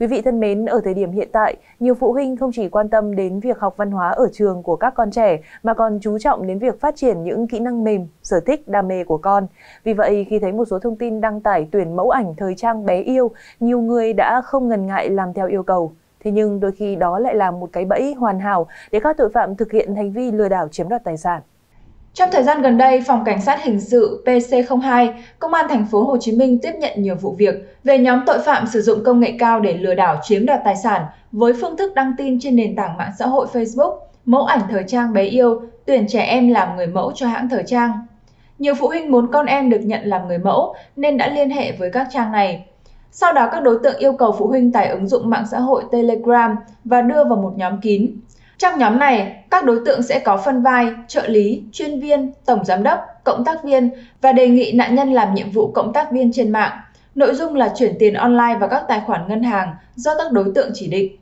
Quý vị thân mến, ở thời điểm hiện tại, nhiều phụ huynh không chỉ quan tâm đến việc học văn hóa ở trường của các con trẻ mà còn chú trọng đến việc phát triển những kỹ năng mềm, sở thích, đam mê của con. Vì vậy, khi thấy một số thông tin đăng tải tuyển mẫu ảnh thời trang bé yêu, nhiều người đã không ngần ngại làm theo yêu cầu. Thế nhưng đôi khi đó lại là một cái bẫy hoàn hảo để các tội phạm thực hiện hành vi lừa đảo chiếm đoạt tài sản. Trong thời gian gần đây, Phòng Cảnh sát hình sự PC02, Công an thành phố Hồ Chí Minh tiếp nhận nhiều vụ việc về nhóm tội phạm sử dụng công nghệ cao để lừa đảo chiếm đoạt tài sản với phương thức đăng tin trên nền tảng mạng xã hội Facebook, mẫu ảnh thời trang bé yêu, tuyển trẻ em làm người mẫu cho hãng thời trang. Nhiều phụ huynh muốn con em được nhận làm người mẫu nên đã liên hệ với các trang này. Sau đó các đối tượng yêu cầu phụ huynh tải ứng dụng mạng xã hội Telegram và đưa vào một nhóm kín. Trong nhóm này, các đối tượng sẽ có phân vai, trợ lý, chuyên viên, tổng giám đốc, cộng tác viên và đề nghị nạn nhân làm nhiệm vụ cộng tác viên trên mạng. Nội dung là chuyển tiền online vào các tài khoản ngân hàng do các đối tượng chỉ định.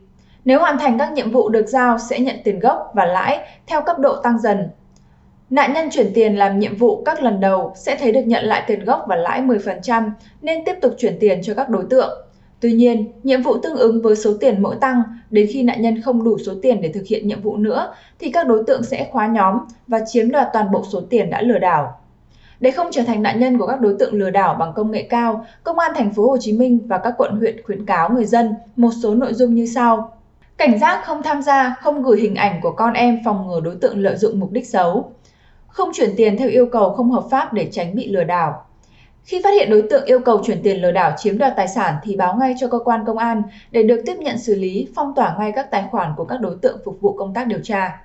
Nếu hoàn thành các nhiệm vụ được giao sẽ nhận tiền gốc và lãi theo cấp độ tăng dần. Nạn nhân chuyển tiền làm nhiệm vụ các lần đầu sẽ thấy được nhận lại tiền gốc và lãi 10% nên tiếp tục chuyển tiền cho các đối tượng. Tuy nhiên, nhiệm vụ tương ứng với số tiền mỗi tăng đến khi nạn nhân không đủ số tiền để thực hiện nhiệm vụ nữa thì các đối tượng sẽ khóa nhóm và chiếm đoạt toàn bộ số tiền đã lừa đảo. Để không trở thành nạn nhân của các đối tượng lừa đảo bằng công nghệ cao, Công an thành phố Hồ Chí Minh và các quận huyện khuyến cáo người dân một số nội dung như sau: Cảnh giác không tham gia, không gửi hình ảnh của con em phòng ngừa đối tượng lợi dụng mục đích xấu. Không chuyển tiền theo yêu cầu không hợp pháp để tránh bị lừa đảo. Khi phát hiện đối tượng yêu cầu chuyển tiền lừa đảo chiếm đoạt tài sản thì báo ngay cho cơ quan công an để được tiếp nhận xử lý, phong tỏa ngay các tài khoản của các đối tượng phục vụ công tác điều tra.